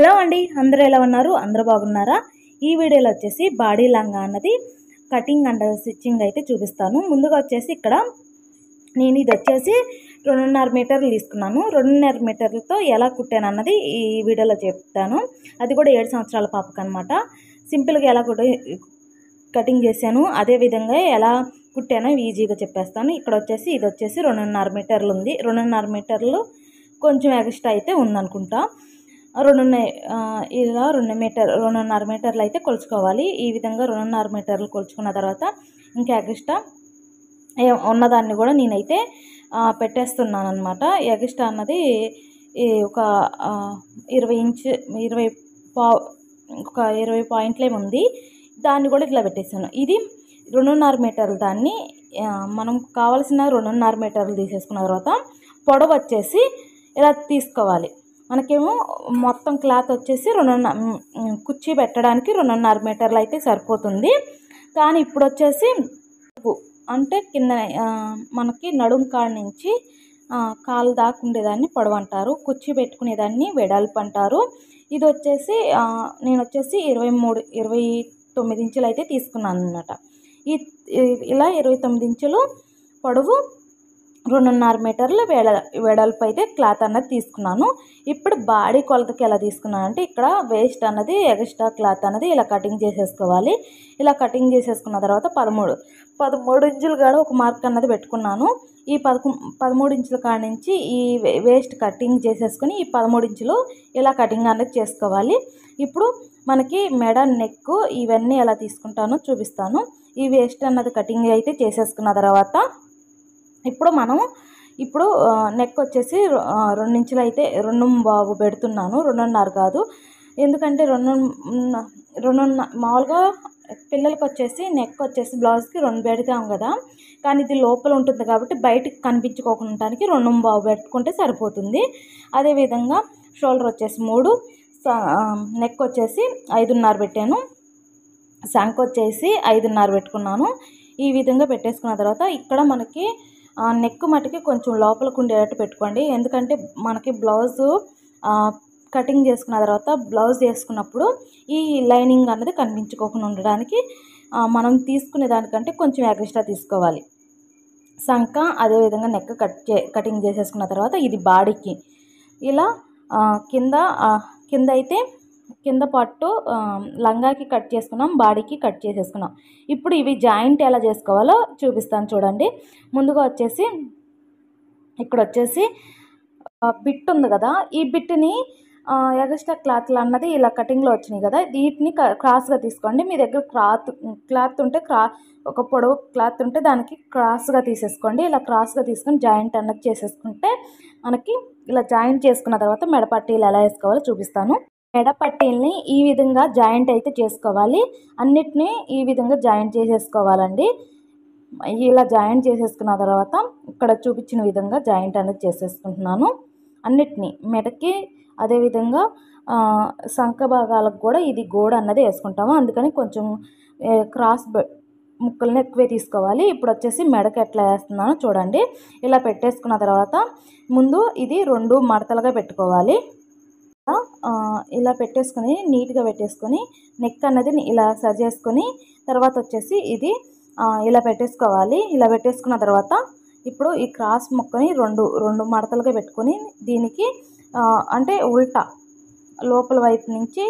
Hello అండి అందరూ ఎలా ఉన్నారు? అందరూ బాగున్నారా? ఈ వీడియోలో వచ్చేసి బాడీ లంగా అన్నది కటింగ్ అండ్ స్టిచ్చింగ్ అయితే చూపిస్తాను. ముందుగా వచ్చేసి ఇక్కడ నేను ఇది వచ్చేసి రెండున్నర మీటర్లు తీసుకున్నాను. రెండున్నర మీటర్లతో ఎలా కుట్టాను అన్నది ఈ వీడియోలో చెప్తాను. అది కూడా ఏడు సంవత్సరాల పాపకు అనమాట సింపుల్గా ఎలా కుట్ట కటింగ్ చేశాను అదే విధంగా ఎలా కుట్టానో ఈజీగా చెప్పేస్తాను. ఇక్కడ వచ్చేసి ఇది వచ్చేసి రెండున్నర మీటర్లు ఉంది. రెండున్నర మీటర్లు కొంచెం ఎక్స్ట్రా అయితే ఉందనుకుంటా. రెండున్న ఇలా రెండు మీటర్ రెండున్నర మీటర్లు అయితే కొలుచుకోవాలి. ఈ విధంగా రెండున్నర మీటర్లు కొలుచుకున్న తర్వాత ఇంకా ఎక్స్ట్రా ఏ- ఉన్నదాన్ని కూడా నేనైతే పెట్టేస్తున్నాను అనమాట ఎగస్ట్రా అన్నది ఈ ఒక ఇరవై ఇంచ్ ఇరవై పా ఒక ఇరవై పాయింట్లే ఉంది. దాన్ని కూడా ఇట్లా పెట్టేసాను ఇది రెండున్నర మీటర్లు దాన్ని మనం కావాల్సిన రెండున్నర మీటర్లు తీసేసుకున్న తర్వాత పొడవు వచ్చేసి ఇలా తీసుకోవాలి. మనకేమో మొత్తం క్లాత్ వచ్చేసి రెండున్నర కుర్చీ పెట్టడానికి రెండున్నర మీటర్లు అయితే సరిపోతుంది. కానీ ఇప్పుడు వచ్చేసి అంటే కింద మనకి నడుం కాడ నుంచి కాలు దాకా ఉండేదాన్ని పొడవు అంటారు కుర్చీ పెట్టుకునేదాన్ని వెడల్పు అంటారు ఇది వచ్చేసి నేను వచ్చేసి ఇరవై మూడు ఇరవై తొమ్మిది ఇంచులు అయితే తీసుకున్నాను అనమాట ఈ ఈ- ఇలా ఇరవై తొమ్మిది ఇంచులు పొడవు రెండున్నర మీటర్లు వెడ వెడల్పు అయితే క్లాత్ అన్నది తీసుకున్నాను. ఇప్పుడు బాడీ కొలతకి ఎలా తీసుకున్నాను అంటే ఇక్కడ వేస్ట్ అన్నది ఎక్స్ట్రా క్లాత్ అన్నది ఇలా కటింగ్ చేసేసుకోవాలి. ఇలా కటింగ్ చేసేసుకున్న తర్వాత పదమూడు. పదమూడు ఇంచులు కాడ ఒక మార్క్ అన్నది పెట్టుకున్నాను. ఈ పదకొ పదమూడు ఇంచుల కాడ నుంచి ఈ వేస్ట్ కటింగ్ చేసేసుకుని ఈ పదమూడు ఇంచులు ఇలా కటింగ్ అనేది చేసుకోవాలి. ఇప్పుడు మనకి మెడ నెక్ ఇవన్నీ ఎలా తీసుకుంటానో చూపిస్తాను. ఈ వేస్ట్ అన్నది కటింగ్ అయితే చేసేసుకున్న తర్వాత ఇప్పుడు మనం ఇప్పుడు నెక్ వచ్చేసి రెండించులు రెండు అయితే రెండు బాబు పెడుతున్నాను రెండున్నర కాదు. ఎందుకంటే రెండు రెండున్న మామూలుగా పిల్లలకి వచ్చేసి నెక్ వచ్చేసి బ్లౌజ్కి రెండు పెడతాం కదా. కానీ ఇది లోపల ఉంటుంది కాబట్టి బయటకు కనిపించుకోకుండా రెండు బాబు పెట్టుకుంటే సరిపోతుంది. అదేవిధంగా షోల్డర్ వచ్చేసి మూడు నెక్ వచ్చేసి ఐదున్నర పెట్టాను. శంఖ వచ్చేసి ఐదున్నర పెట్టుకున్నాను. ఈ విధంగా పెట్టేసుకున్న తర్వాత ఇక్కడ మనకి నెక్ మటుకి కొంచెం లోపలికి ఉండేటట్టు పెట్టుకోండి. ఎందుకంటే మనకి బ్లౌజు కటింగ్ చేసుకున్న తర్వాత బ్లౌజ్ వేసుకున్నప్పుడు ఈ లైనింగ్ అన్నది కనిపించుకోకుండా ఉండడానికి మనం తీసుకునే దానికంటే కొంచెం ఎక్స్ట్రా తీసుకోవాలి. సంక అదేవిధంగా నెక్ కట్ చే కటింగ్ చేసేసుకున్న తర్వాత ఇది బాడీకి. ఇలా కింద కింద అయితే కింద పట్టు లంగాకి కట్ చేసుకున్నాం బాడీకి కట్ చేసేసుకున్నాం. ఇప్పుడు ఇవి జాయింట్ ఎలా చేసుకోవాలో చూపిస్తాను చూడండి. ముందుగా వచ్చేసి ఇక్కడ వచ్చేసి బిట్ ఉంది కదా ఈ బిట్ని ఎగస్ట్రా క్లాత్లు అన్నది ఇలా కటింగ్లో వచ్చినాయి కదా వీటిని క- క్రాస్గా తీసుకోండి. మీ దగ్గర క్లాత్ క్లాత్ ఉంటే క్రా ఒక పొడవు క్లాత్ ఉంటే దానికి క్రాస్గా తీసేసుకోండి. ఇలా క్రాస్గా తీసుకొని జాయింట్ అన్నది చేసేసుకుంటే మనకి ఇలా జాయింట్ చేసుకున్న తర్వాత మెడపట్టీలు ఎలా వేసుకోవాలో చూపిస్తాను. మెడపట్టీల్ని ఈ విధంగా జాయింట్ అయితే చేసుకోవాలి. అన్నిటినీ ఈ విధంగా జాయింట్ చేసేసుకోవాలండి. ఇలా జాయింట్ చేసేసుకున్న తర్వాత ఇక్కడ చూపించిన విధంగా జాయింట్ అనేది చేసేసుకుంటున్నాను. అన్నిటినీ మెడకి అదేవిధంగా ఆ, సంఖ భాగాలకు కూడా ఇది గోడ అన్నది వేసుకుంటాము. అందుకని కొంచెం క్రాస్ ముక్కల్ని ఎక్కువే తీసుకోవాలి. ఇప్పుడు వచ్చేసి మెడకి ఎట్లా వేస్తున్నానో చూడండి. ఇలా పెట్టేసుకున్న తర్వాత ముందు ఇది రెండు మడతలుగా పెట్టుకోవాలి. ఇలా పెట్టేసుకొని నీట్గా పెట్టేసుకొని నెక్ అన్నది ఇలా సరి చేసుకొని తర్వాత వచ్చేసి ఇది ఇలా పెట్టేసుకోవాలి. ఇలా పెట్టేసుకున్న తర్వాత ఇప్పుడు ఈ క్రాస్ మొక్కని రెండు రెండు మడతలుగా పెట్టుకొని దీనికి అంటే ఉల్టా లోపల వైపు నుంచి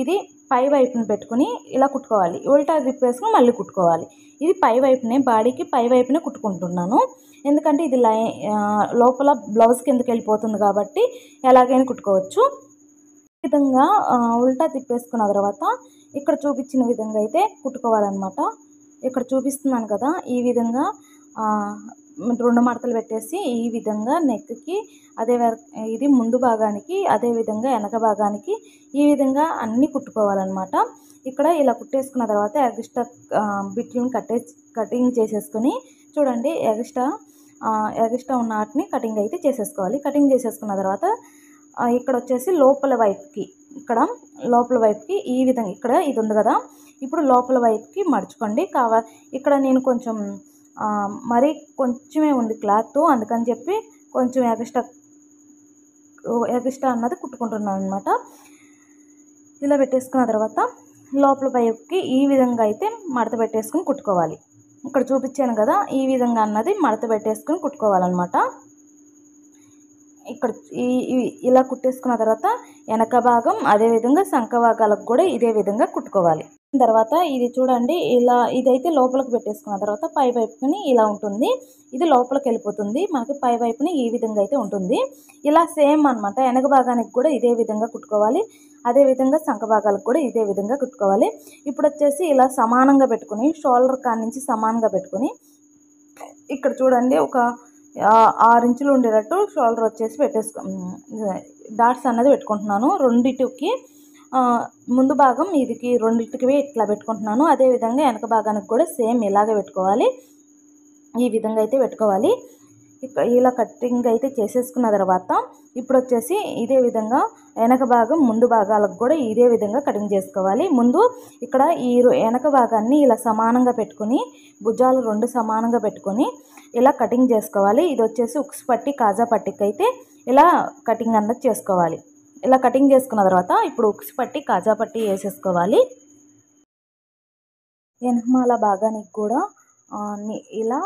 ఇది పై వైపున పెట్టుకొని ఇలా కుట్టుకోవాలి. ఉల్టా తిప్పేసుకుని మళ్ళీ కుట్టుకోవాలి. ఇది పై వైపునే బాడీకి పై వైపునే కుట్టుకుంటున్నాను. ఎందుకంటే ఇది లై లోపల బ్లౌజ్ కిందకి వెళ్ళిపోతుంది కాబట్టి ఎలాగైనా కుట్టుకోవచ్చు. విధంగా ఉల్టా తిప్పేసుకున్న తర్వాత ఇక్కడ చూపించిన విధంగా అయితే కుట్టుకోవాలన్నమాట. ఇక్కడ చూపిస్తున్నాను కదా ఈ విధంగా రెండు మడతలు పెట్టేసి ఈ విధంగా నెక్కి అదే ఇది ముందు భాగానికి అదే విధంగా వెనక భాగానికి ఈ విధంగా అన్నీ కుట్టుకోవాలన్నమాట. ఇక్కడ ఇలా కుట్టేసుకున్న తర్వాత ఎగస్ట్రా బిట్లను కట్టే కటింగ్ చేసేసుకొని చూడండి ఎగస్ట్రా ఎగస్ట్రా ఉన్న వాటిని కటింగ్ అయితే చేసేసుకోవాలి. కటింగ్ చేసేసుకున్న తర్వాత ఇక్కడ వచ్చేసి లోపల వైపుకి ఇక్కడ లోపల వైపుకి ఈ విధంగా ఇక్కడ ఇది ఉంది కదా? ఇప్పుడు లోపల వైపుకి మడుచుకోండి. కావా ఇక్కడ నేను కొంచెం మరీ మరి కొంచెమే ఉంది క్లాత్ అందుకని చెప్పి కొంచెం ఎగస్ట్రా ఎగస్ట్రా అన్నది కుట్టుకుంటున్నాను అనమాట ఇలా పెట్టేసుకున్న తర్వాత లోపల వైపుకి ఈ విధంగా అయితే మడత పెట్టేసుకుని కుట్టుకోవాలి. ఇక్కడ చూపించాను కదా ఈ విధంగా అన్నది మడత పెట్టేసుకుని కుట్టుకోవాలన్నమాట. ఇక్కడ ఈ ఇలా కుట్టేసుకున్న తర్వాత వెనక భాగం అదే విధంగా సంఖ భాగాలకు కూడా ఇదే విధంగా కుట్టుకోవాలి. తర్వాత ఇది చూడండి ఇలా ఇదైతే లోపలికి పెట్టేసుకున్న తర్వాత పై వైపుని ఇలా ఉంటుంది. ఇది లోపలికి వెళ్ళిపోతుంది. మనకి పై వైపుని ఈ విధంగా అయితే ఉంటుంది. ఇలా సేమ్ అన్నమాట. వెనక భాగానికి కూడా ఇదే విధంగా కుట్టుకోవాలి. అదే విధంగా సంఖ భాగాలకు కూడా ఇదే విధంగా కుట్టుకోవాలి. ఇప్పుడు వచ్చేసి ఇలా సమానంగా పెట్టుకుని షోల్డర్ కాడ నుంచి సమానంగా పెట్టుకుని ఇక్కడ చూడండి ఒక ఆరు ఇంచులు ఉండేటట్టు షోల్డర్ వచ్చేసి పెట్టేసుకో డాట్స్ అన్నది పెట్టుకుంటున్నాను. రెండిటికి ముందు భాగం ఇదికి రెండింటికి ఇట్లా పెట్టుకుంటున్నాను. అదే విధంగా వెనక భాగానికి కూడా సేమ్ ఇలాగే పెట్టుకోవాలి. ఈ విధంగా అయితే పెట్టుకోవాలి. ఇలా కటింగ్ అయితే చేసేసుకున్న తర్వాత ఇప్పుడు వచ్చేసి ఇదే విధంగా వెనక భాగం ముందు భాగాలకు కూడా ఇదే విధంగా కటింగ్ చేసుకోవాలి. ముందు ఇక్కడ ఈ వెనక భాగాన్ని ఇలా సమానంగా పెట్టుకొని భుజాలు రెండు సమానంగా పెట్టుకొని ఇలా కటింగ్ చేసుకోవాలి? ఇది వచ్చేసి ఉక్స్ పట్టి కాజా పట్టికి అయితే ఇలా కటింగ్ అన్నది చేసుకోవాలి. ఇలా కటింగ్ చేసుకున్న తర్వాత ఇప్పుడు ఉక్స్ పట్టి కాజా పట్టి వేసేసుకోవాలి. వెనకమాల భాగానికి కూడా ఇలా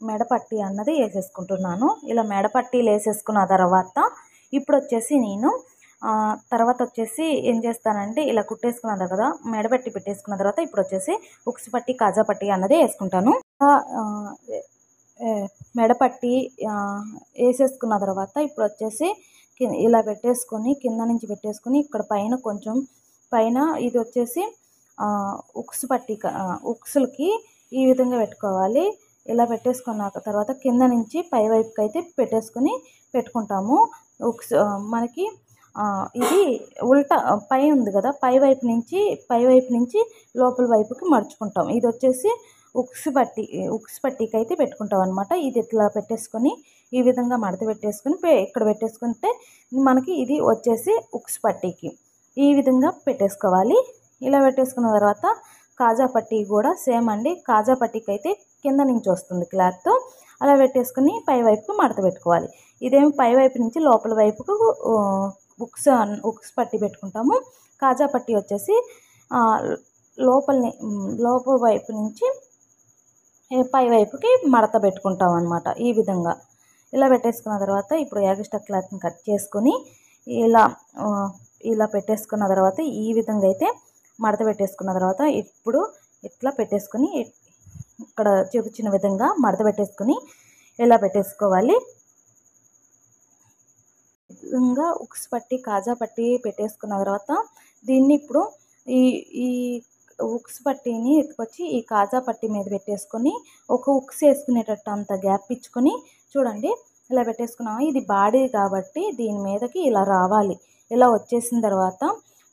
మెడపట్టి అన్నది వేసేసుకుంటున్నాను. ఇలా మెడపట్టీలు వేసేసుకున్న తర్వాత ఇప్పుడు వచ్చేసి నేను తర్వాత వచ్చేసి ఏం చేస్తానంటే ఇలా కుట్టేసుకున్నాను కదా మెడపట్టి పెట్టేసుకున్న తర్వాత ఇప్పుడు వచ్చేసి ఉక్స్ పట్టి కాజా పట్టి అన్నది వేసుకుంటాను. మెడపట్టి వేసేసుకున్న తర్వాత ఇప్పుడు వచ్చేసి ఇలా పెట్టేసుకొని కింద నుంచి పెట్టేసుకొని ఇక్కడ పైన కొంచెం పైన ఇది వచ్చేసి ఉక్స్ పట్టి ఉక్స్లకి ఉక్సులకి ఈ విధంగా పెట్టుకోవాలి. ఇలా పెట్టేసుకున్న తర్వాత కింద నుంచి పై వైపుకి అయితే పెట్టేసుకొని పెట్టుకుంటాము. ఉక్స్ మనకి ఇది ఉల్టా పై ఉంది కదా పై వైపు నుంచి పై వైపు నుంచి లోపల వైపుకి మడుచుకుంటాం. ఇది వచ్చేసి ఉక్స్ పట్టి ఉక్స్ పట్టీకి అయితే పెట్టుకుంటాం అనమాట ఇది ఇట్లా పెట్టేసుకొని ఈ విధంగా మడత పెట్టేసుకొని ఇక్కడ పెట్టేసుకుంటే మనకి ఇది వచ్చేసి ఉక్స్ పట్టీకి. ఈ విధంగా పెట్టేసుకోవాలి. ఇలా పెట్టేసుకున్న తర్వాత కాజా పట్టీ కూడా సేమ్ అండి. కాజా పట్టీకి అయితే కింద నుంచి వస్తుంది క్లాత్తో. అలా పెట్టేసుకుని పైవైపుకు మడత పెట్టుకోవాలి. ఇదేమి పై వైపు నుంచి లోపల వైపుకు ఉక్స్ ఉక్స్ పట్టి పెట్టుకుంటాము. కాజా పట్టీ వచ్చేసి లోపల లోపల వైపు నుంచి పై వైపుకి మడత పెట్టుకుంటాం అనమాట ఈ విధంగా. ఇలా పెట్టేసుకున్న తర్వాత ఇప్పుడు ఎగస్ట్రా క్లాత్ని కట్ చేసుకొని ఇలా ఇలా పెట్టేసుకున్న తర్వాత ఈ విధంగా అయితే మడత పెట్టేసుకున్న తర్వాత ఇప్పుడు ఇట్లా పెట్టేసుకొని ఇక్కడ చూపించిన విధంగా మడత పెట్టేసుకొని ఇలా పెట్టేసుకోవాలి. ఈ విధంగా ఉక్స్ పట్టి కాజా పట్టి పెట్టేసుకున్న తర్వాత దీన్ని ఇప్పుడు ఈ ఈ ఉక్స్ పట్టీని ఎత్తుకొచ్చి ఈ కాజా పట్టి మీద పెట్టేసుకొని ఒక ఉక్స్ వేసుకునేటట్టు అంత గ్యాప్ ఇచ్చుకొని చూడండి ఇలా పెట్టేసుకున్నాం ఇది బాడీ కాబట్టి దీని మీదకి ఇలా రావాలి. ఇలా వచ్చేసిన తర్వాత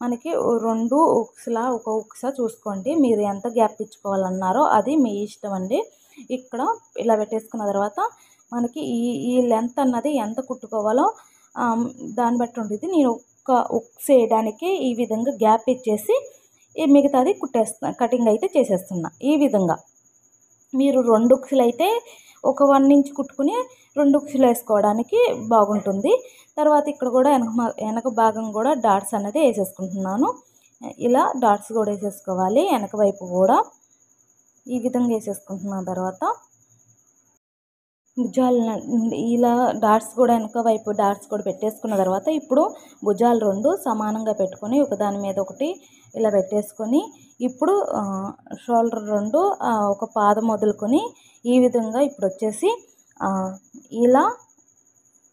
మనకి రెండు ఉక్స్లా ఒక ఉక్స చూసుకోండి. మీరు ఎంత గ్యాప్ ఇచ్చుకోవాలన్నారో అది మీ ఇష్టం అండి. ఇక్కడ ఇలా పెట్టేసుకున్న తర్వాత మనకి ఈ ఈ లెంత్ అన్నది ఎంత కుట్టుకోవాలో దాన్ని బట్టి ఉంటుంది. నేను ఒక్క ఉక్స్ వేయడానికి ఈ విధంగా గ్యాప్ ఇచ్చేసి ఈ మిగతాది కుట్టేస్తున్నా కటింగ్ అయితే చేసేస్తున్నా. ఈ విధంగా. మీరు రెండు ఉక్సులు అయితే ఒక వన్ ఇంచ్ కుట్టుకుని రెండు ఉక్సులు వేసుకోవడానికి బాగుంటుంది. తర్వాత ఇక్కడ కూడా వెనక వెనక భాగం కూడా డాట్స్ అనేది వేసేసుకుంటున్నాను. ఇలా డాట్స్ కూడా వేసేసుకోవాలి వెనక వైపు కూడా. ఈ విధంగా వేసేసుకుంటున్న తర్వాత భుజాలు ఇలా డాట్స్ కూడా వెనక వైపు డాట్స్ కూడా పెట్టేసుకున్న తర్వాత ఇప్పుడు భుజాలు రెండు సమానంగా పెట్టుకొని ఒకదాని మీద ఒకటి ఇలా పెట్టేసుకొని ఇప్పుడు షోల్డర్ రెండు ఒక పాదం వదులుకొని ఈ విధంగా ఇప్పుడు వచ్చేసి ఇలా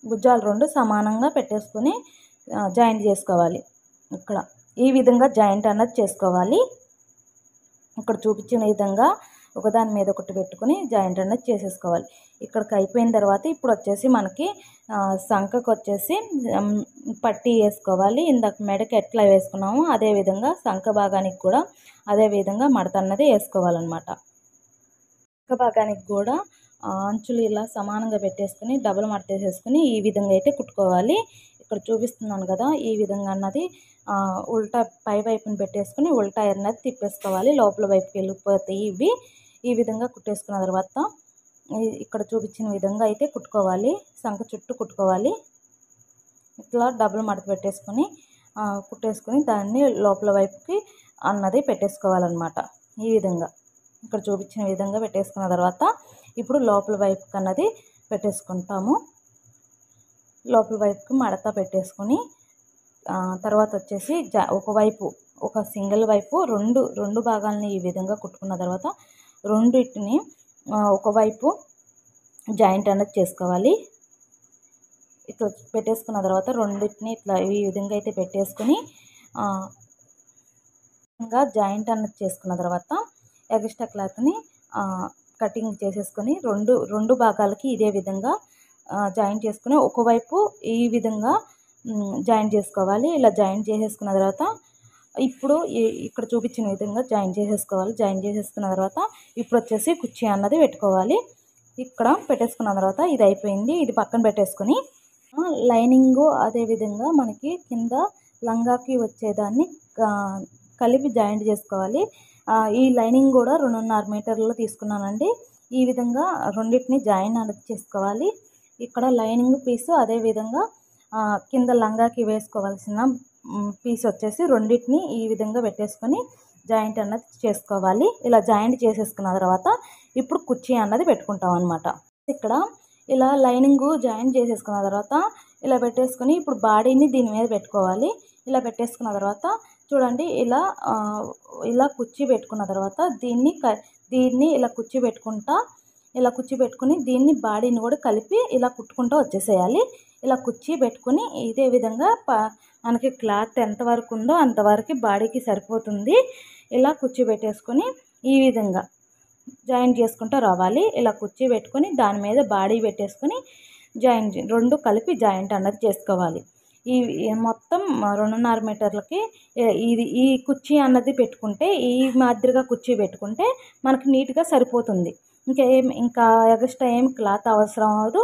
భుజాలు రెండు సమానంగా పెట్టేసుకొని జాయింట్ చేసుకోవాలి. ఇక్కడ ఈ విధంగా జాయింట్ అన్నది చేసుకోవాలి. ఇక్కడ చూపించిన విధంగా ఒకదాని మీద ఒకటి పెట్టుకొని జాయింట్ అనేది చేసేసుకోవాలి. ఇక్కడికి అయిపోయిన తర్వాత ఇప్పుడు వచ్చేసి మనకి సంఖకు వచ్చేసి పట్టి వేసుకోవాలి. ఇందాక మెడకి ఎట్లా వేసుకున్నామో అదే విధంగా భాగానికి కూడా అదే విధంగా మడత అన్నది వేసుకోవాలన్నమాట. సంఖ భాగానికి కూడా అంచులు ఇలా సమానంగా పెట్టేసుకుని డబుల్ మడత వేసేసుకుని ఈ విధంగా అయితే కుట్టుకోవాలి. ఇక్కడ చూపిస్తున్నాను కదా ఈ విధంగా అన్నది ఉల్టా పై వైపుని పెట్టేసుకుని ఉల్టా అన్నది తిప్పేసుకోవాలి. లోపల వైపుకి వెళ్ళిపోతాయి ఇవి ఈ విధంగా కుట్టేసుకున్న తర్వాత ఇక్కడ చూపించిన విధంగా అయితే కుట్టుకోవాలి. సంఖ చుట్టూ కుట్టుకోవాలి. ఇట్లా డబుల్ మడత పెట్టేసుకొని కుట్టేసుకొని దాన్ని లోపల వైపుకి అన్నది పెట్టేసుకోవాలన్నమాట. ఈ విధంగా ఇక్కడ చూపించిన విధంగా పెట్టేసుకున్న తర్వాత ఇప్పుడు లోపల వైపుకి అన్నది పెట్టేసుకుంటాము. లోపల వైపుకి మడత పెట్టేసుకొని తర్వాత వచ్చేసి జా ఒకవైపు ఒక సింగిల్ వైపు రెండు రెండు భాగాలని ఈ విధంగా కుట్టుకున్న తర్వాత రెండింటిని ఒకవైపు జాయింట్ అనేది చేసుకోవాలి. ఇట్లా పెట్టేసుకున్న తర్వాత రెండింటిని ఇట్లా ఈ విధంగా అయితే పెట్టేసుకొని ఇంకా జాయింట్ అన్నది చేసుకున్న తర్వాత ఎగస్ట్రా క్లాత్ని కటింగ్ చేసేసుకొని రెండు రెండు భాగాలకి ఇదే విధంగా జాయింట్ చేసుకుని ఒకవైపు ఈ విధంగా జాయింట్ చేసుకోవాలి. ఇలా జాయింట్ చేసేసుకున్న తర్వాత ఇప్పుడు ఇక్కడ చూపించిన విధంగా జాయిన్ చేసేసుకోవాలి. జాయిన్ చేసేసుకున్న తర్వాత ఇప్పుడు వచ్చేసి కుర్చీ అన్నది పెట్టుకోవాలి. ఇక్కడ పెట్టేసుకున్న తర్వాత ఇది అయిపోయింది. ఇది పక్కన పెట్టేసుకొని లైనింగు అదేవిధంగా అదే విధంగా మనకి కింద లంగాకి వచ్చేదాన్ని కలిపి జాయింట్ చేసుకోవాలి. ఈ లైనింగ్ కూడా రెండున్నర మీటర్లో తీసుకున్నానండి. ఈ విధంగా రెండింటిని జాయిన్ అనేది చేసుకోవాలి. ఇక్కడ లైనింగ్ పీసు అదే విధంగా కింద లంగాకి వేసుకోవాల్సిన పీస్ వచ్చేసి రెండింటిని ఈ విధంగా పెట్టేసుకొని జాయింట్ అన్నది చేసుకోవాలి. ఇలా జాయింట్ చేసేసుకున్న తర్వాత ఇప్పుడు కుర్చీ అన్నది పెట్టుకుంటాం అనమాట ఇక్కడ ఇలా లైనింగ్ జాయింట్ చేసేసుకున్న తర్వాత ఇలా పెట్టేసుకొని ఇప్పుడు బాడీని దీని మీద పెట్టుకోవాలి. ఇలా పెట్టేసుకున్న తర్వాత చూడండి ఇలా ఇలా కుర్చీ పెట్టుకున్న తర్వాత దీన్ని క దీన్ని ఇలా కుర్చీ పెట్టుకుంటా ఇలా కుర్చీ పెట్టుకుని దీన్ని బాడీని కూడా కలిపి ఇలా కుట్టుకుంటూ వచ్చేసేయాలి. ఇలా కుర్చీ పెట్టుకుని ఇదే విధంగా ప మనకి క్లాత్ ఎంతవరకు ఉందో అంతవరకు బాడీకి సరిపోతుంది. ఇలా కుర్చీ పెట్టేసుకొని ఈ విధంగా జాయింట్ చేసుకుంటూ రావాలి. ఇలా కుర్చీ పెట్టుకొని దాని మీద బాడీ పెట్టేసుకొని జాయింట్ రెండు కలిపి జాయింట్ అన్నది చేసుకోవాలి. ఈ మొత్తం రెండున్నర మీటర్లకి ఇది ఈ కుర్చీ అన్నది పెట్టుకుంటే ఈ మాదిరిగా కుర్చీ పెట్టుకుంటే మనకి నీట్గా సరిపోతుంది. ఇంకా ఏం ఇంకా ఎక్స్ట్రా ఏం క్లాత్ అవసరం అవ్వదు.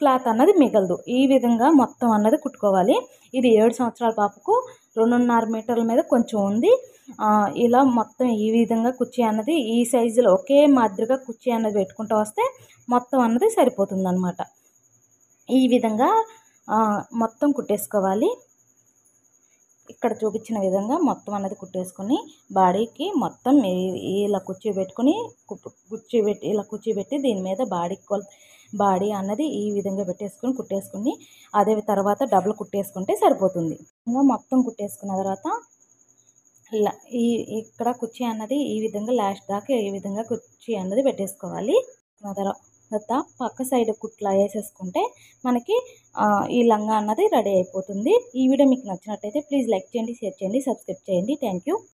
క్లాత్ అన్నది మిగలదు. ఈ విధంగా మొత్తం అన్నది కుట్టుకోవాలి. ఇది ఏడు సంవత్సరాల పాపకు రెండున్నర మీటర్ల మీద కొంచెం ఉంది. ఇలా మొత్తం ఈ విధంగా కుర్చీ అన్నది ఈ సైజులో ఒకే మాదిరిగా కుర్చీ అన్నది పెట్టుకుంటూ వస్తే మొత్తం అన్నది సరిపోతుంది అనమాట ఈ విధంగా మొత్తం కుట్టేసుకోవాలి. ఇక్కడ చూపించిన విధంగా మొత్తం అన్నది కుట్టేసుకొని బాడీకి మొత్తం ఇలా కుర్చీ పెట్టుకొని కు- కుర్చీ పెట్టి ఇలా కుర్చీ పెట్టి దీని మీద బాడీ కొల్ బాడీ అన్నది ఈ విధంగా పెట్టేసుకొని కుట్టేసుకుని అదే తర్వాత డబుల్ కుట్టేసుకుంటే సరిపోతుంది. ఇంకా మొత్తం కుట్టేసుకున్న తర్వాత ఇలా ఈ ఇక్కడ కుర్చీ అన్నది ఈ విధంగా లాస్ట్ దాకా ఈ విధంగా కుర్చీ అన్నది పెట్టేసుకోవాలి. తర్వాత తర్వాత పక్క సైడ్ కుట్లా వేసేసుకుంటే మనకి ఈ లంగా అన్నది రెడీ అయిపోతుంది. ఈ వీడియో మీకు నచ్చినట్టయితే ప్లీజ్ లైక్ చేయండి షేర్ చేయండి సబ్స్క్రైబ్ చేయండి. Thank you.